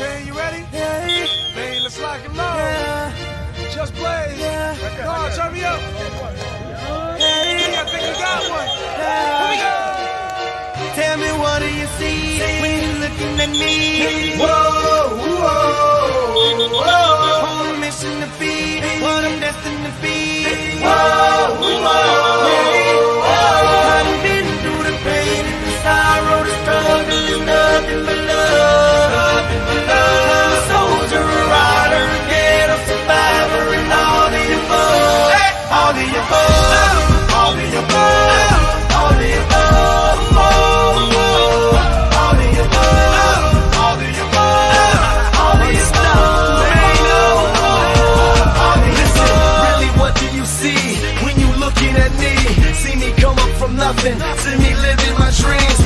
Okay, you ready? Yeah. Man, let's lock and load. Yeah. Just blaze. Yeah. Come on, turn me up. Yeah. I think you got one. Yeah. Here we go. Tell me what do you see when you're looking at me? Whoa, whoa, whoa. On a mission to be what I'm destined to be. Whoa, whoa. all the above, all the all all all all. Really, what do you see when you? See me come up from nothing, see me living my dreams.